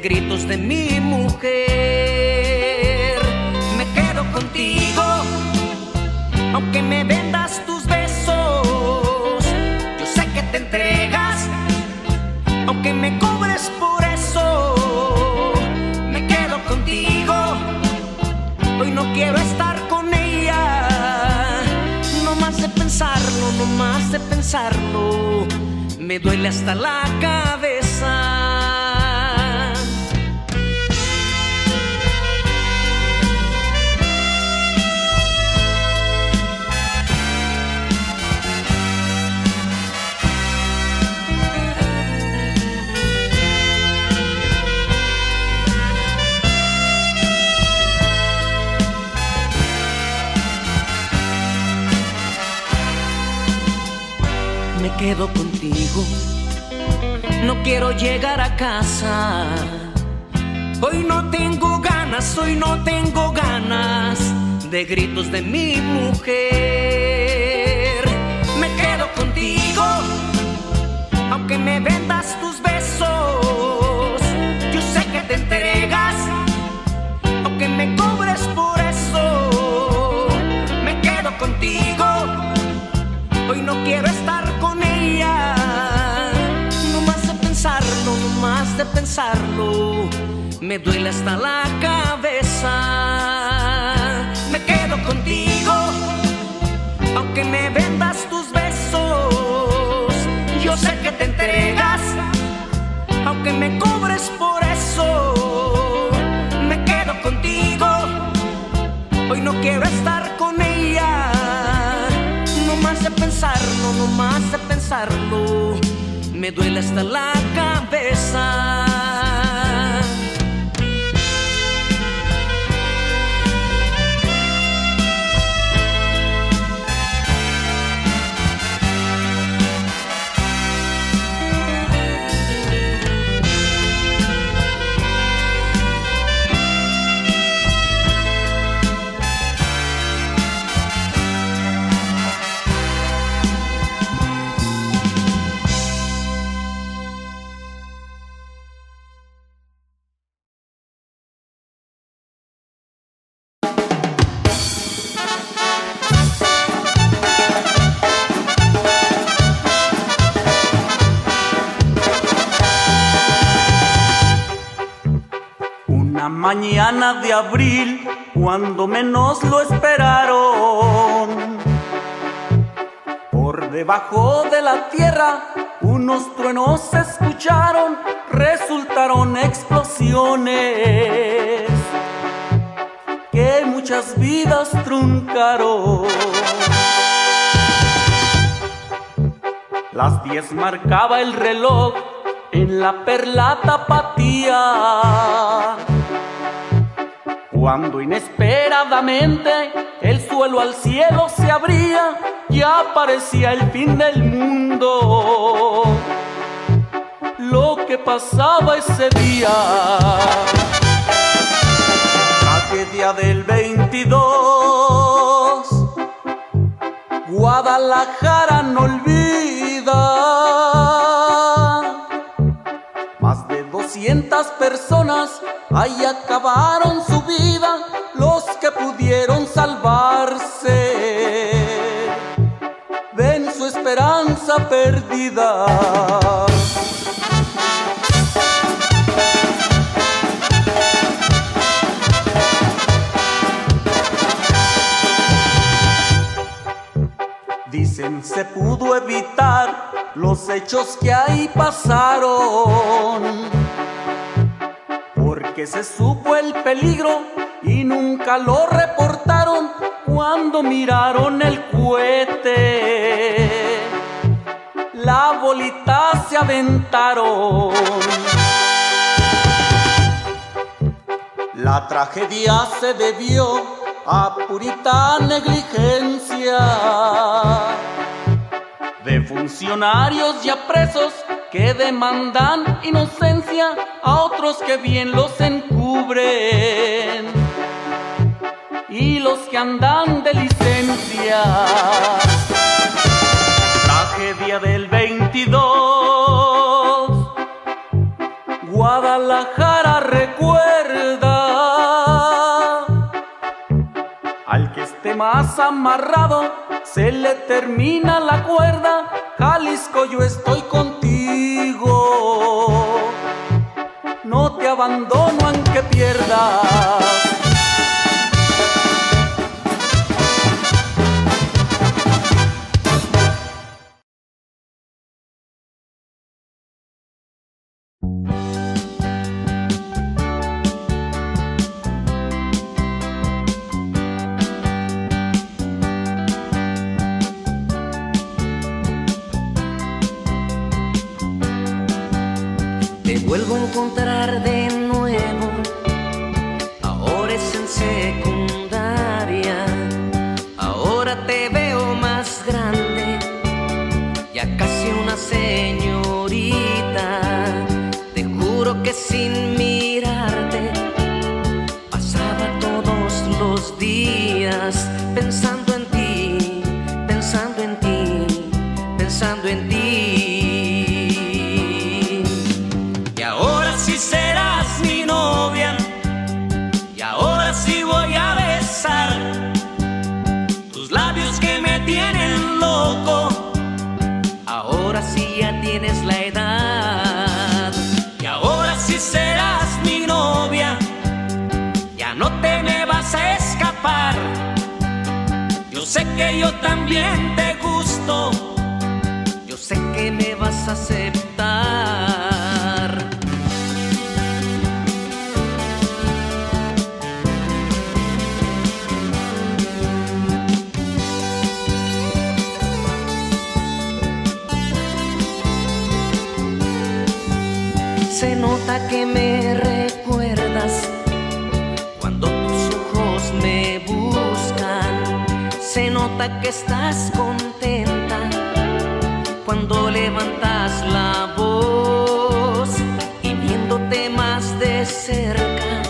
gritos de mi Me quedo contigo, no quiero llegar a casa. Hoy no tengo ganas, hoy no tengo ganas de gritos de mi mujer. Me quedo contigo, aunque me vendas tus besos. Yo sé que te entregas, aunque me cobres por eso. Me quedo contigo, hoy no quiero estar de pensarlo, me duele hasta la cabeza. Me quedo contigo, aunque me vendas tus besos. Yo sé que te entregas, aunque me cobres por eso. Me quedo contigo, hoy no quiero estar con ella. No más de pensarlo, no más de pensarlo, me duele hasta la cabeza. Mañana de abril, cuando menos lo esperaron, por debajo de la tierra unos truenos se escucharon, resultaron explosiones que muchas vidas truncaron. Las diez marcaba el reloj en la perla tapatía. Cuando inesperadamente el suelo al cielo se abría, ya parecía el fin del mundo. Lo que pasaba ese día. Tragedia del 22. Guadalajara no olvida. 200 personas ahí acabaron su vida, los que pudieron salvarse. Ven su esperanza perdida. Dicen se pudo evitar los hechos que ahí pasaron, porque se supo el peligro y nunca lo reportaron cuando miraron el cohete. La bolita se aventaron. La tragedia se debió a purita negligencia. de funcionarios ya presos que demandan inocencia a otros que bien los encubren y los que andan de licencia. Tragedia del 22. Guadalajara recuerda al que esté más amarrado se le termina la cuerda. Jalisco, yo estoy contigo. No te abandono aunque pierdas. Vuelvo a encontrar de nuevo. Ahora es en secundaria. Ahora te veo más grande, ya casi una señorita. Te juro que sin mirarte pasaba todos los días pensando en ti, pensando en ti, pensando en ti. Yo sé que yo también te gusto. Yo sé que me vas a aceptar. Se nota que me que estás contenta cuando levantas la voz y viéndote más de cerca.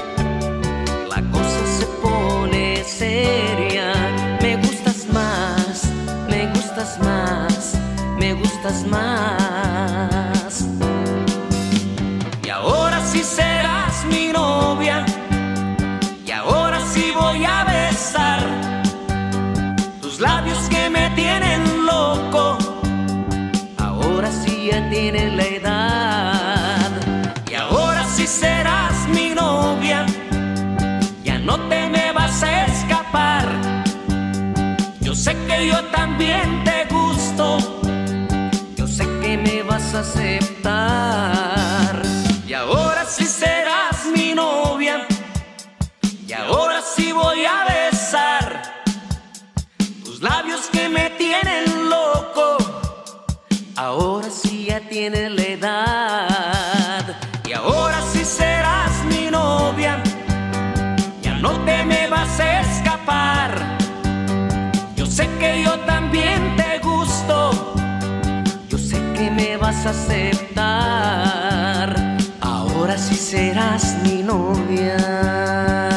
La cosa se pone seria. Me gustas más, me gustas más, me gustas más. La edad. Y ahora sí serás mi novia. Ya no te me vas a escapar. Yo sé que yo también te gusto. Yo sé que me vas a aceptar. Y ahora sí serás mi novia. Y ahora sí voy a besar tus labios que me tienen loco. Ahora tienes la edad. Y ahora sí serás mi novia. Ya no te me vas a escapar. Yo sé que yo también te gusto. Yo sé que me vas a aceptar. Ahora sí serás mi novia.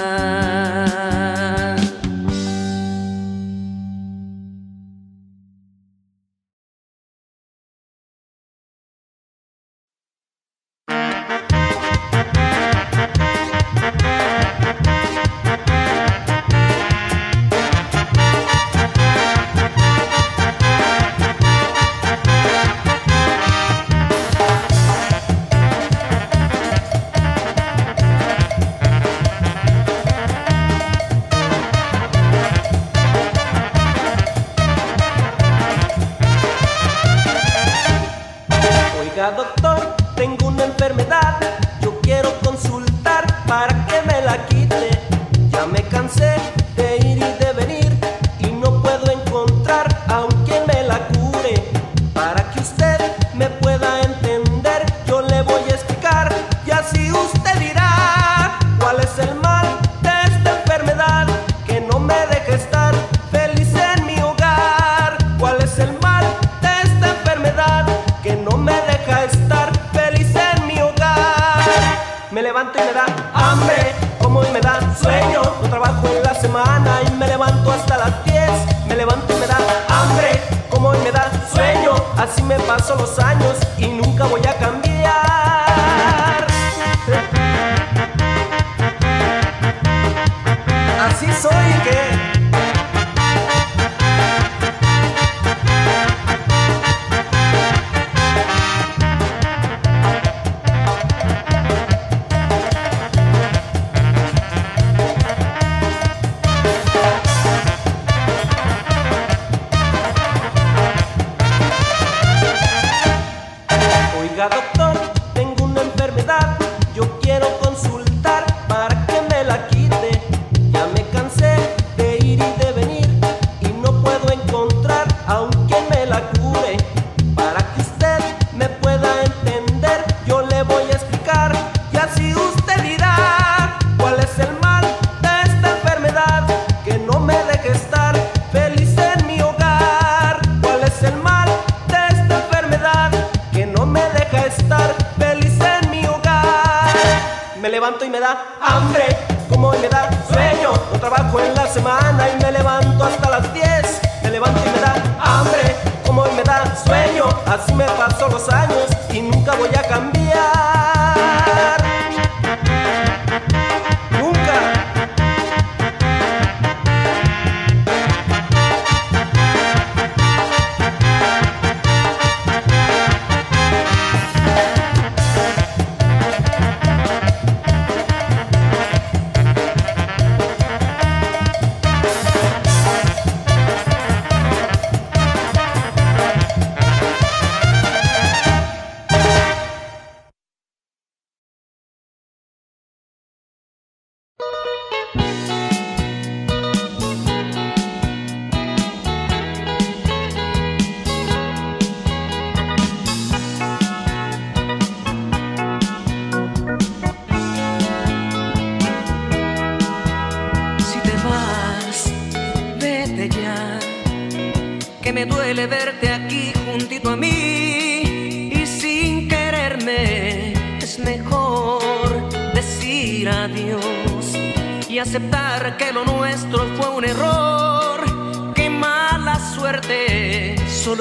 Así me paso los años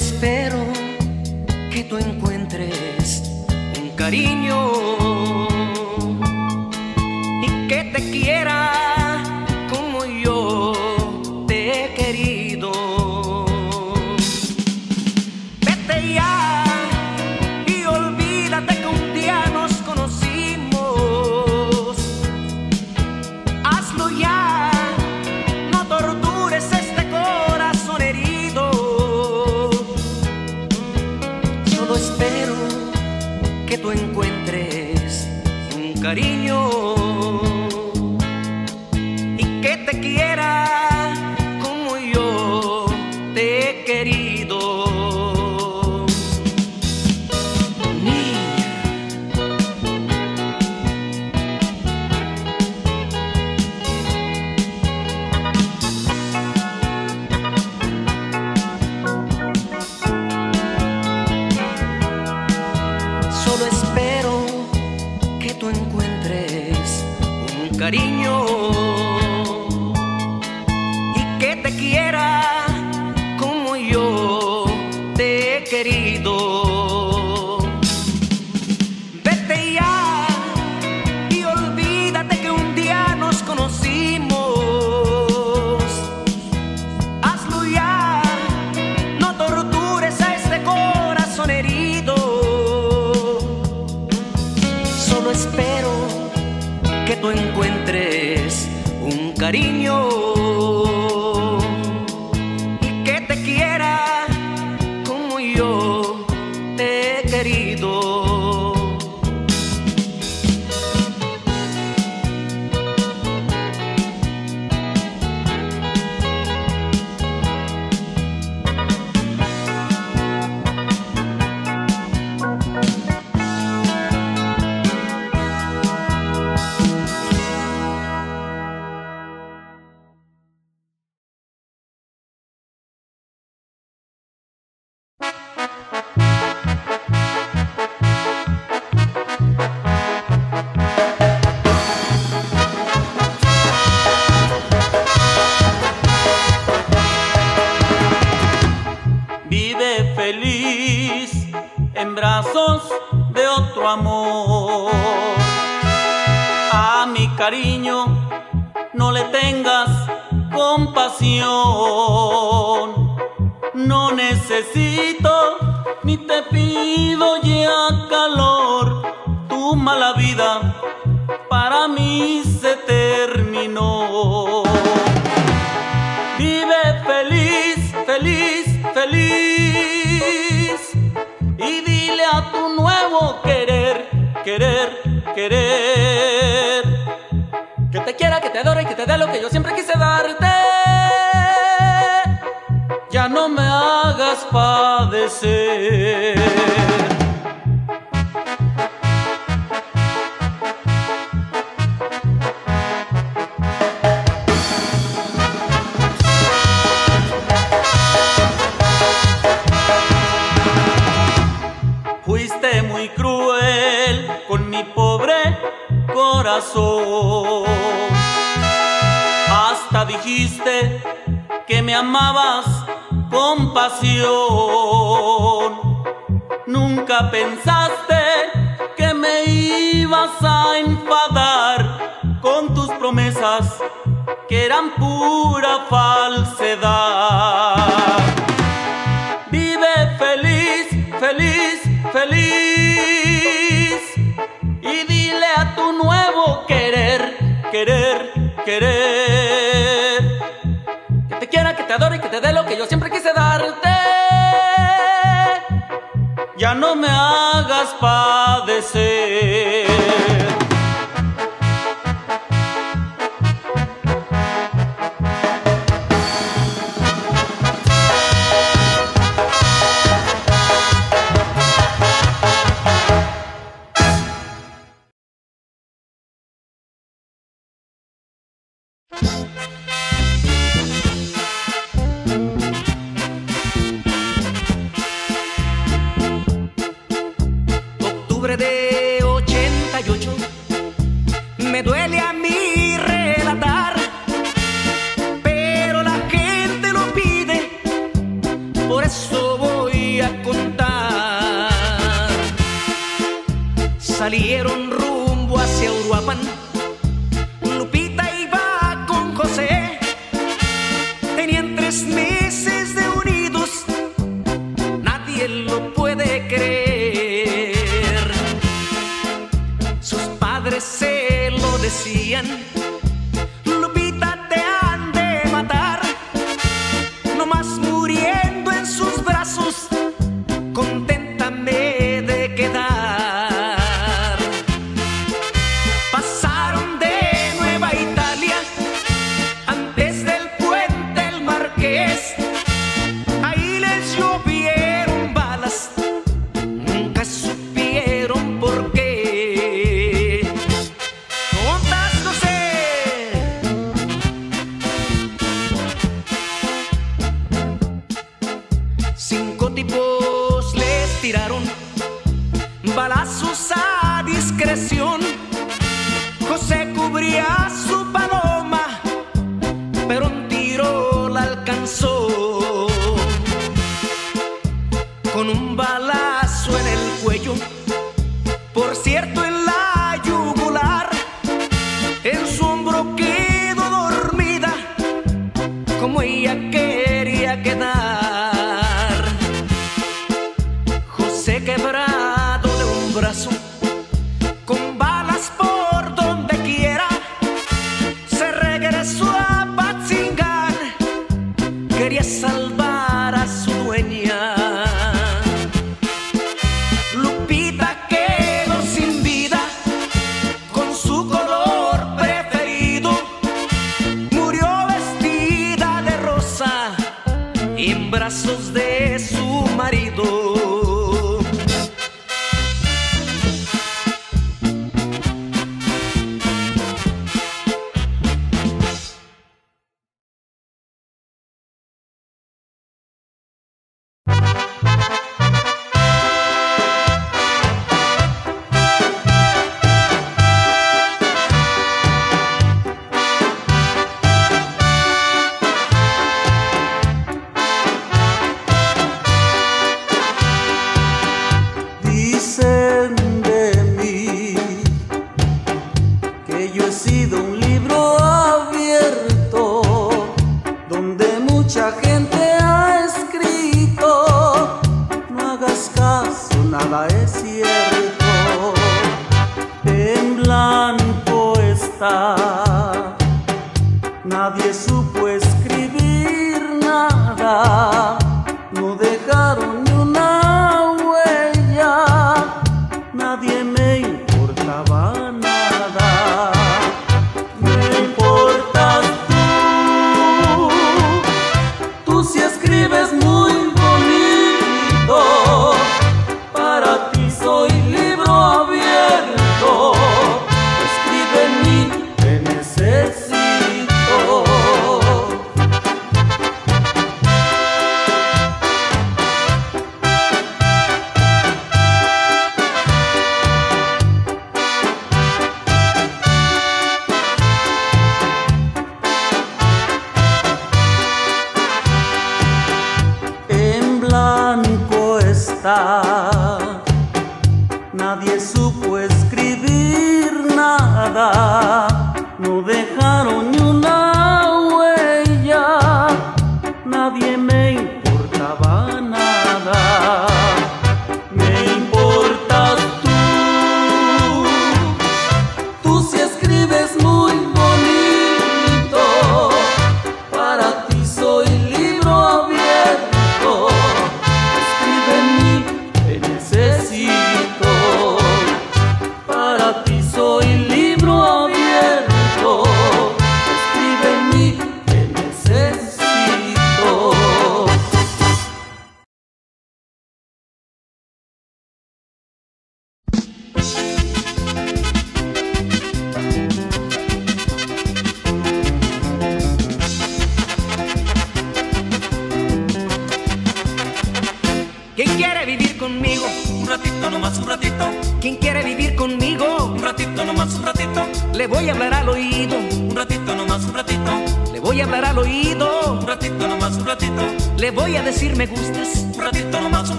suerte. Cariño que eran pura falsedad. Vive feliz, feliz, feliz. Y dile a tu nuevo querer, querer, querer. Que te quiera, que te adore y que te dé lo que yo siempre quise darte. Ya no me hagas padecer.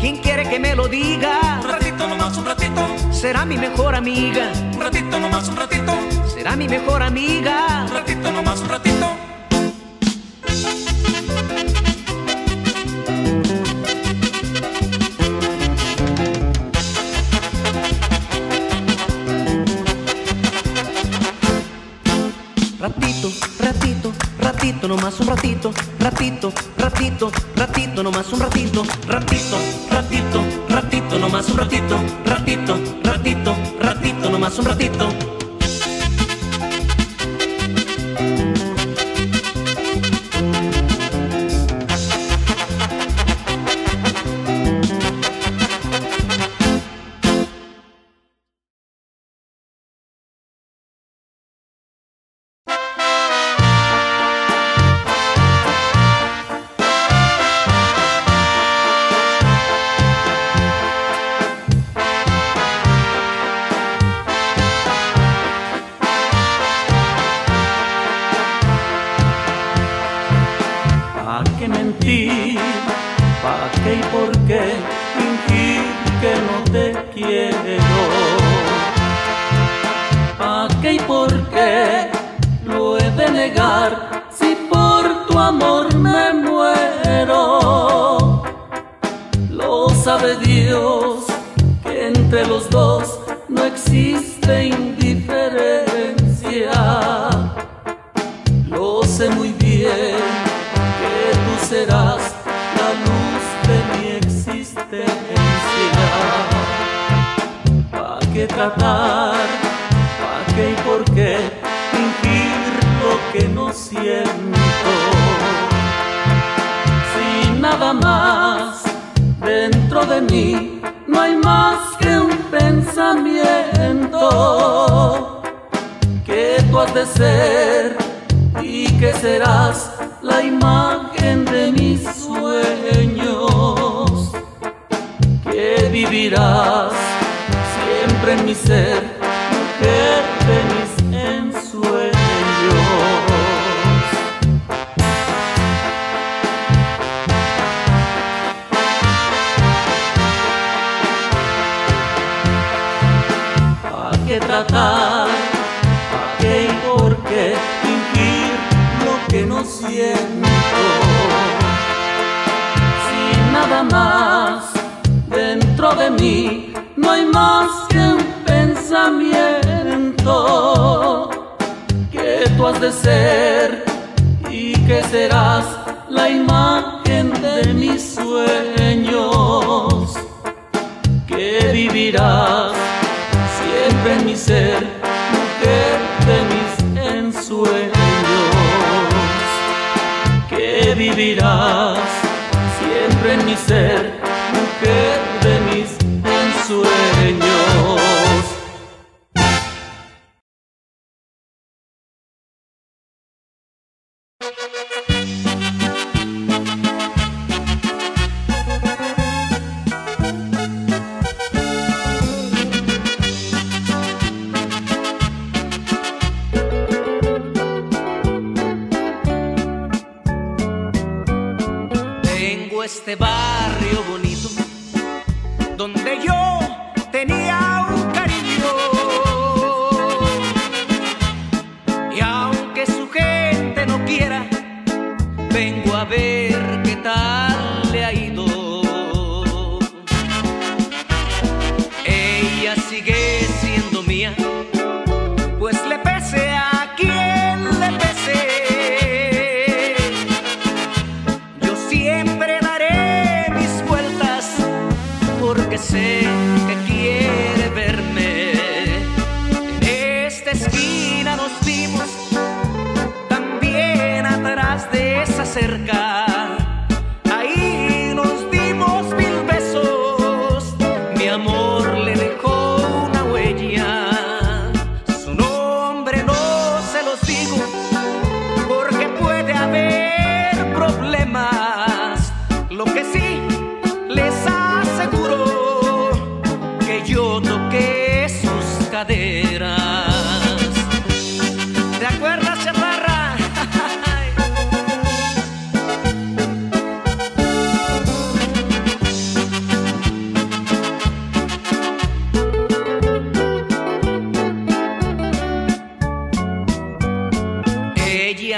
¿Quién quiere que me lo diga? Un ratito nomás un ratito. Será mi mejor amiga. Un ratito nomás un ratito. Será mi mejor amiga. Un ratito nomás un ratito. un ratito, ratito, ratito, ratito, nomás un ratito, ratito, ratito, ratito, nomás un ratito, ratito, ratito, ratito, nomás un ratito. serás la luz de mi existencia. ¿Para qué tratar? ¿Para qué y por qué fingir lo que no siento? Sin nada más, dentro de mí no hay más que un pensamiento que tú has de ser y que serás siempre en mi ser, mujer de mis ensueños. ¿Para qué tratar? ¿Para qué y por qué fingir lo que no siento? Sin nada más no hay más que un pensamiento que tú has de ser y que serás la imagen de mis sueños que vivirás siempre en mi ser mujer de mis ensueños que vivirás siempre en mi ser.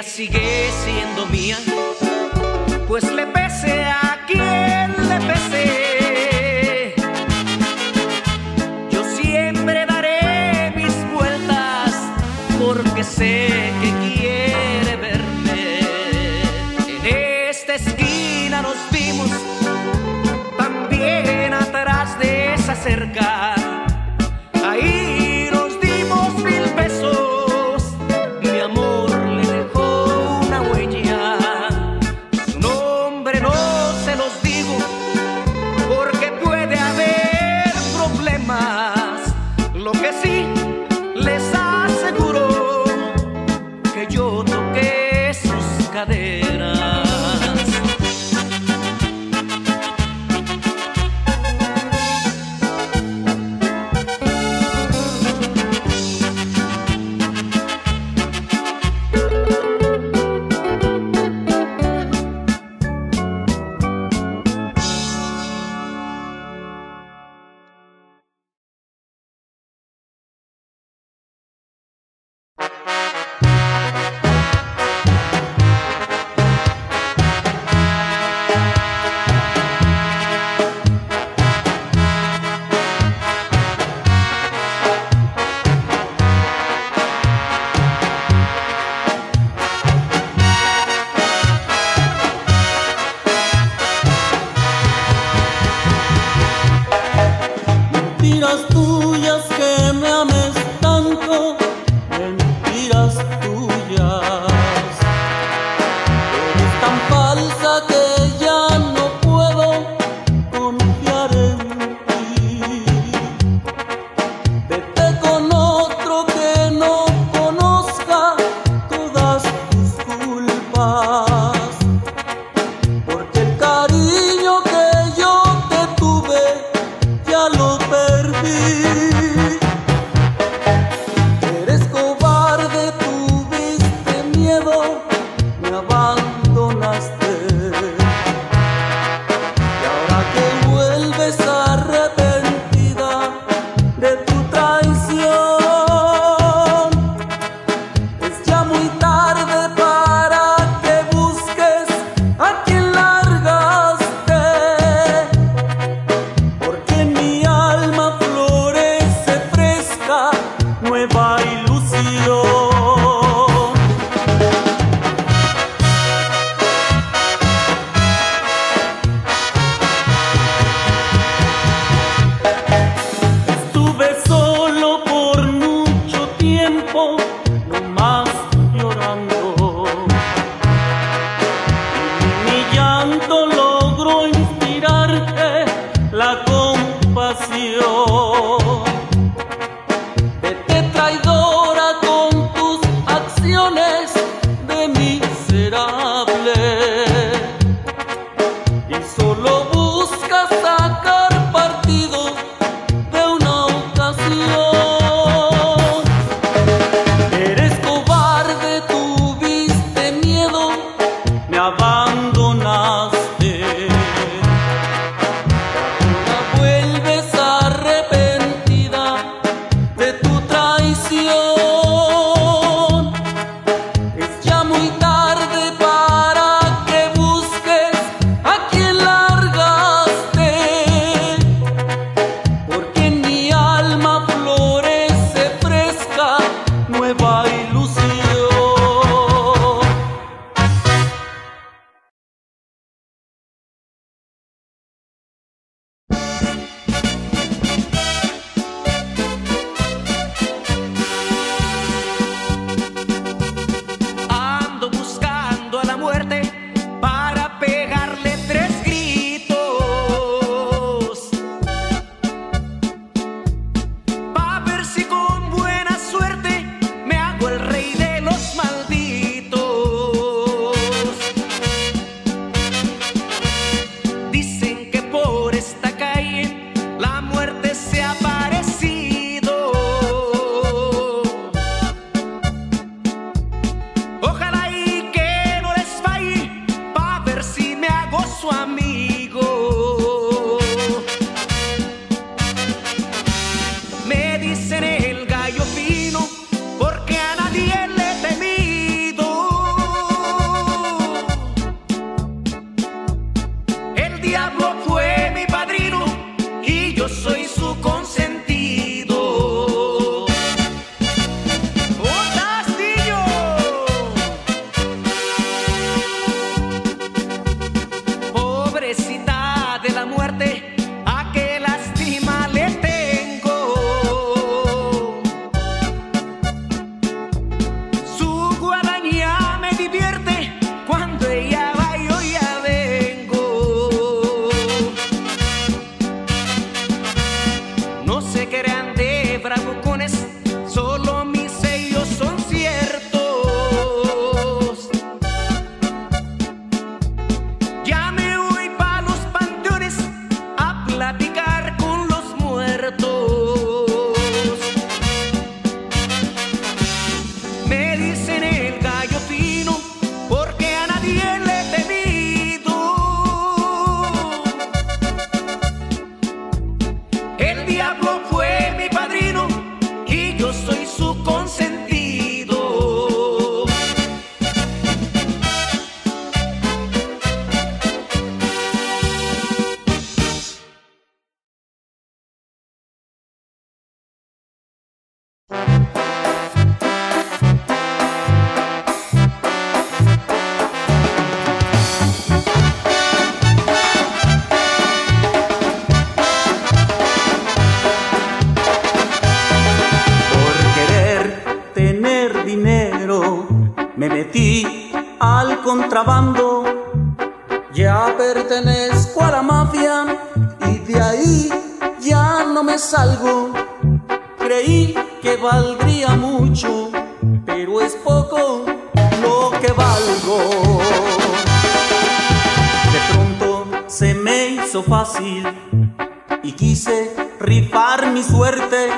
sigue siendo mía, pues le pese a quien le pese. niños que me ames. diablo. Ya pertenezco a la mafia y de ahí ya no me salgo. Creí que valdría mucho, pero es poco lo que valgo. De pronto se me hizo fácil y quise rifar mi suerte.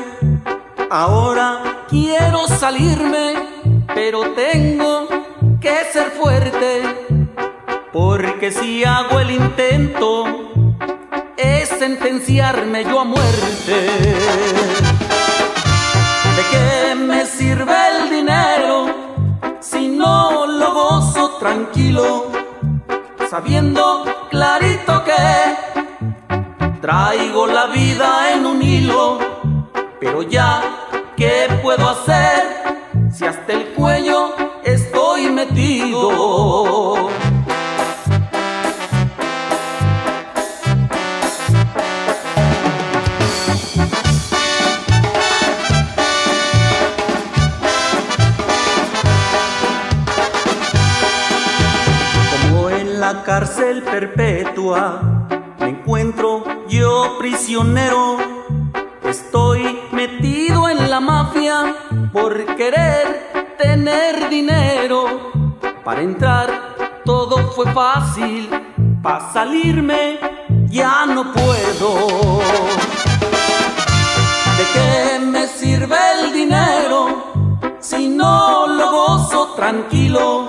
Ahora quiero salirme, pero tengo que ser fuerte, porque si hago el intento es sentenciarme yo a muerte. ¿De qué me sirve el dinero si no lo gozo tranquilo, sabiendo clarito que traigo la vida en un hilo, pero ya, ¿qué puedo hacer si hasta el cuello Como en la cárcel perpetua me encuentro yo prisionero. Estoy metido en la mafia por querer tener dinero Para entrar todo fue fácil, para salirme ya no puedo. ¿De qué me sirve el dinero si no lo gozo tranquilo?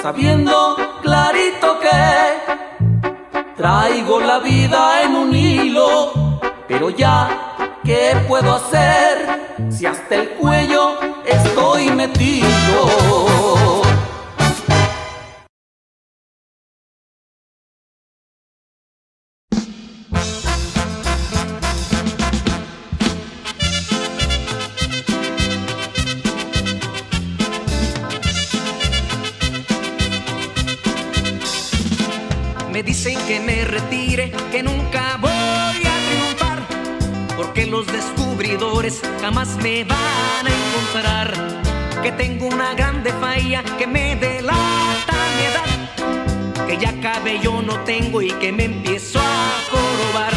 Sabiendo clarito que traigo la vida en un hilo, pero ya, ¿qué puedo hacer si hasta el cuello estoy metido? Me retire, que nunca voy a triunfar, porque los descubridores jamás me van a encontrar. Que tengo una grande falla que me delata mi edad, que ya cabello no tengo y que me empiezo a jorobar.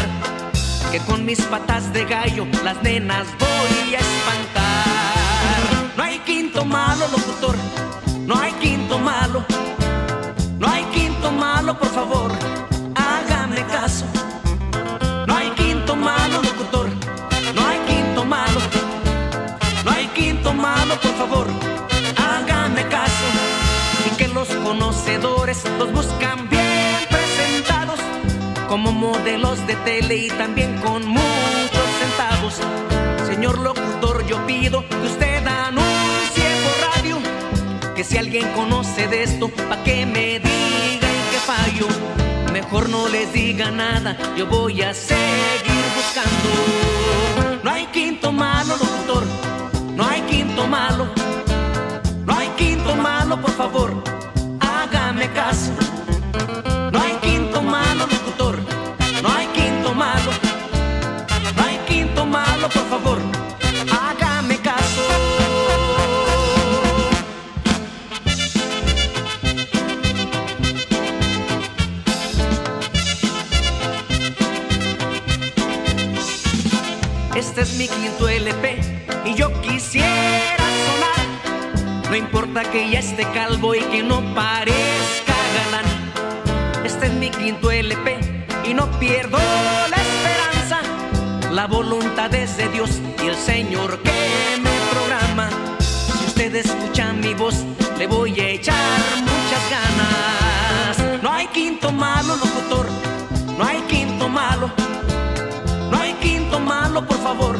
Que con mis patas de gallo las nenas voy a espantar. No hay quinto malo, locutor, no hay quinto malo. No hay quinto malo, por favor, favor, hágame caso. Y que los conocedores los buscan bien presentados, como modelos de tele y también con muchos centavos. Señor locutor, yo pido que usted anuncie por radio que si alguien conoce de esto, pa' que me diga en qué fallo. Mejor no les diga nada, yo voy a seguir buscando. No hay quinto malo, locutor, no parezca galán. Este es mi quinto LP y no pierdo la esperanza. La voluntad es de Dios y el Señor que me programa. Si usted escucha mi voz, le voy a echar muchas ganas. No hay quinto malo, locutor. No hay quinto malo. No hay quinto malo, por favor,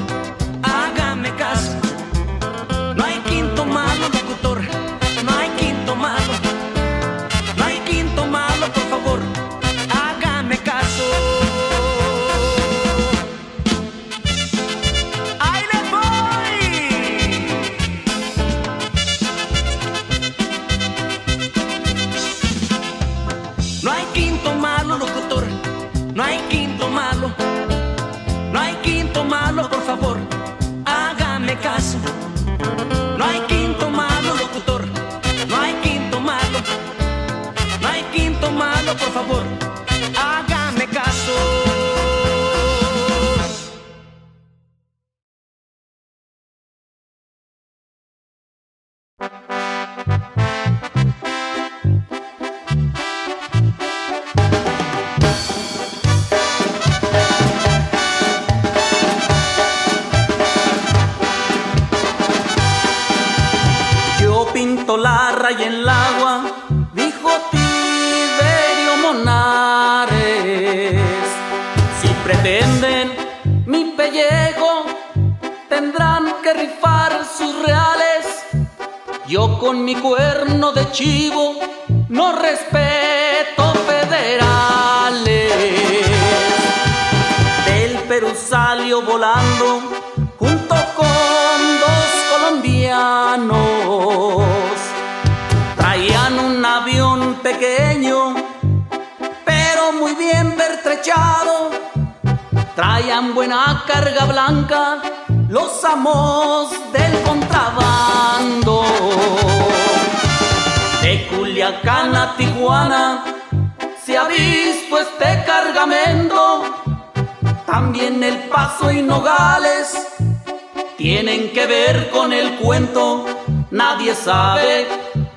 chivo no respeto federales. Del Perú salió volando junto con dos colombianos. Traían un avión pequeño, pero muy bien pertrechado. Traían buena carga blanca, los amos del contrabando. De Culiacán a Tijuana se ha visto este cargamento. También el Paso y Nogales tienen que ver con el cuento. Nadie sabe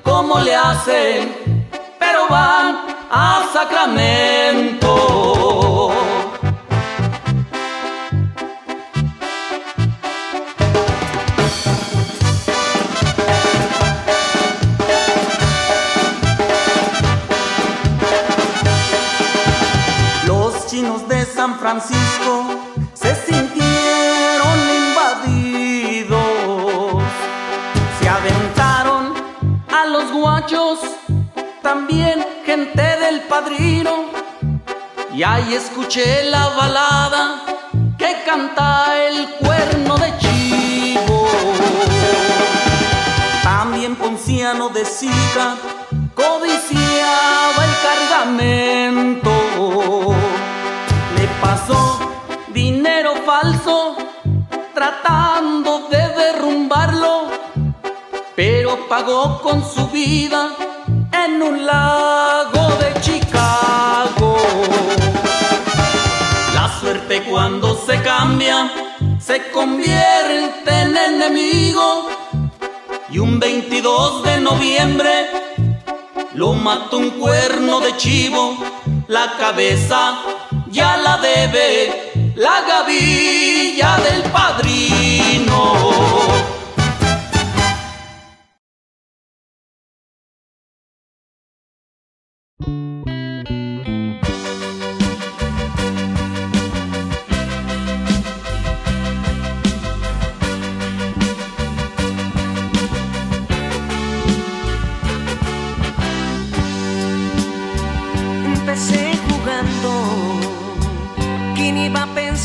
cómo le hacen, pero van a Sacramento. Los chinos de San Francisco se sintieron invadidos, se aventaron a los guachos, también gente del padrino, y ahí escuché la balada que canta el cuerno de chivo. También Ponciano de Sica codiciaba el cargamento. Dinero falso tratando de derrumbarlo, pero pagó con su vida en un lago de Chicago. La suerte cuando se cambia se convierte en enemigo. Y un 22 de noviembre lo mató un cuerno de chivo. La cabeza ya la debe la gavilla del padrino.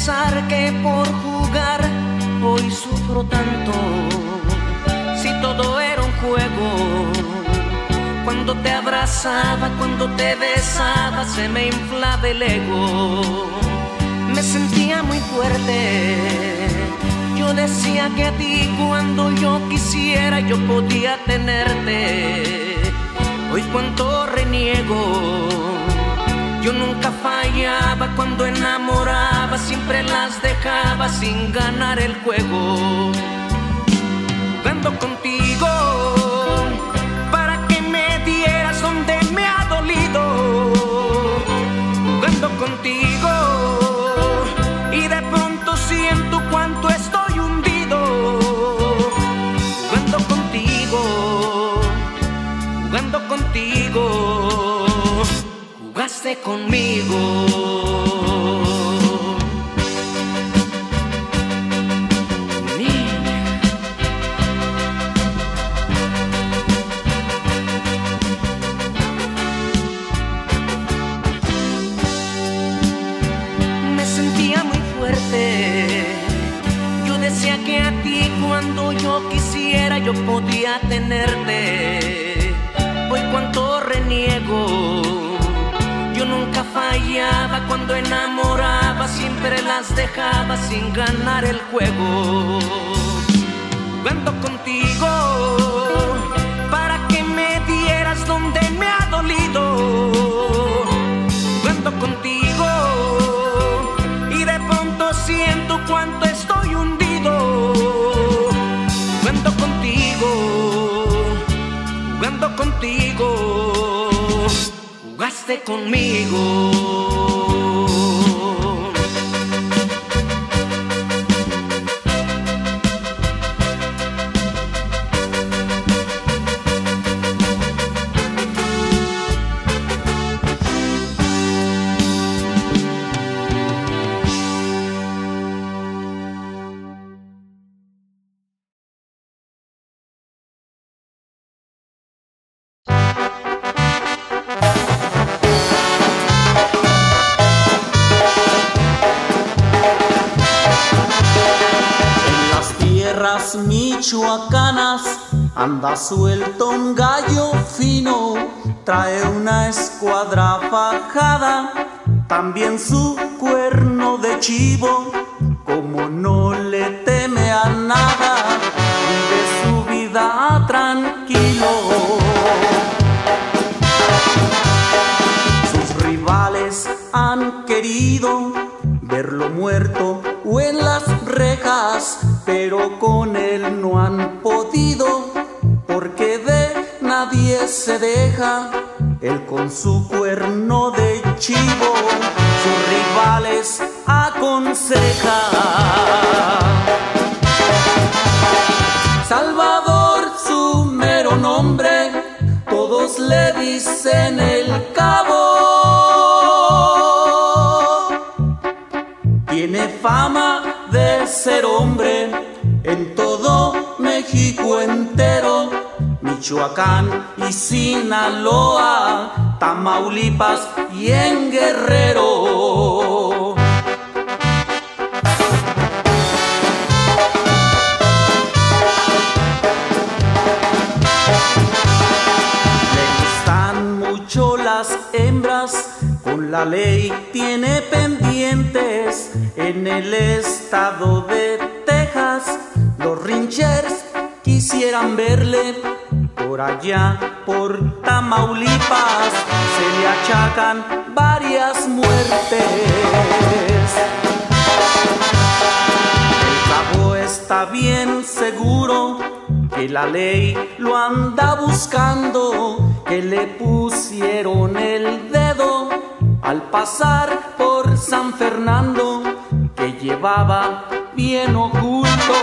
Pensar que por jugar hoy sufro tanto? Si todo era un juego. Cuando te abrazaba, cuando te besaba, se me inflaba el ego. Me sentía muy fuerte. Yo decía que a ti cuando yo quisiera yo podía tenerte. Hoy cuánto reniego. Yo nunca fallaba cuando enamoraba, siempre las dejaba sin ganar el juego. Jugando contigo para que me dieras donde me ha dolido. Jugando contigo y de pronto siento cuánto estoy hundido. Jugando contigo jugando contigo, ti cuando yo quisiera yo podía tenerte. Cuando enamoraba, siempre las dejaba sin ganar el juego. Jugando contigo para que me dieras donde me ha dolido. Jugando contigo y de pronto siento cuánto estoy hundido. Jugando contigo, jugando contigo, jugaste conmigo. Michoacanas anda suelto un gallo fino, trae una escuadra fajada, también su cuerno de chivo, como no le teme a nada, vive su vida tranquilo. Sus rivales han querido verlo muerto o en las rejas, pero con él no han podido, porque de nadie se deja, él con su cuerno de chivo, sus rivales aconseja. Salvador, su mero nombre, todos le dicen el cabo. Tiene fama de ser hombre México entero, Michoacán y Sinaloa, Tamaulipas y en Guerrero. Le gustan mucho las hembras, con la ley tiene pendientes en el estado de Texas. Los Rangers quisieran verle por allá, por Tamaulipas, se le achacan varias muertes. El cabo está bien seguro que la ley lo anda buscando, que le pusieron el dedo al pasar por San Fernando, que llevaba bien oculto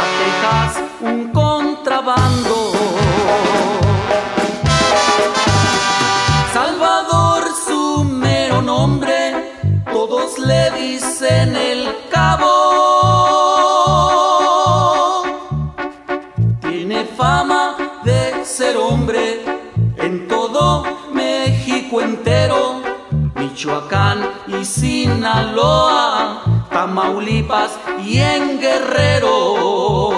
a Texas un contrabando. Salvador, su mero nombre, todos le dicen el cabo. Tiene fama de ser hombre en todo México entero, Michoacán y Sinaloa, Tamaulipas y en Guerrero.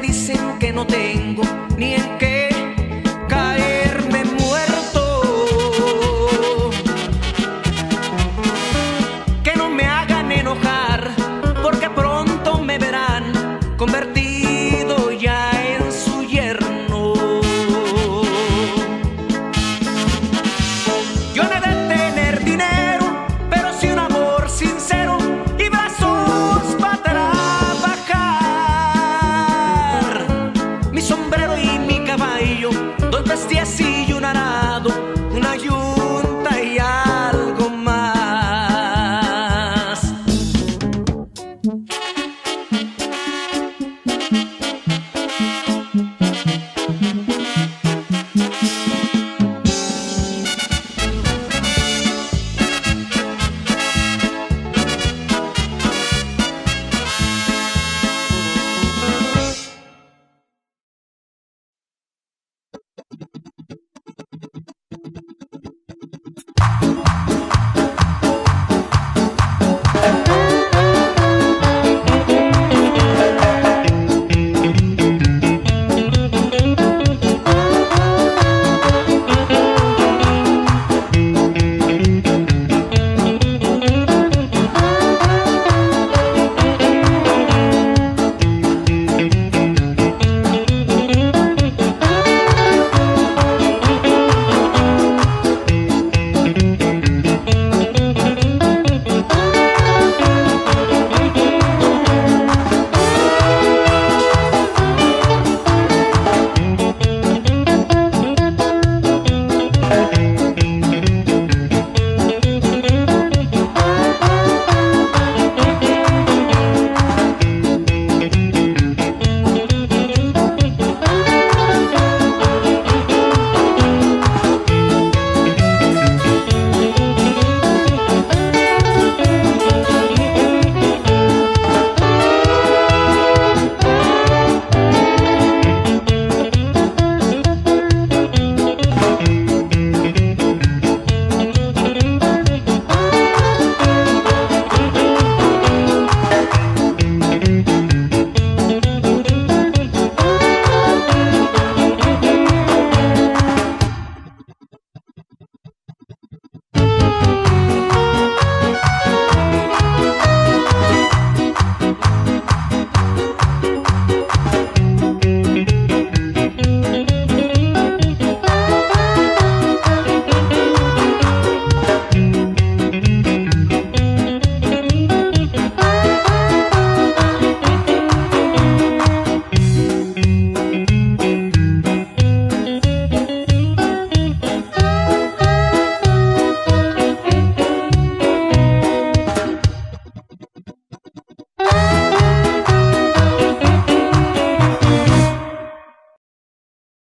dicen que no te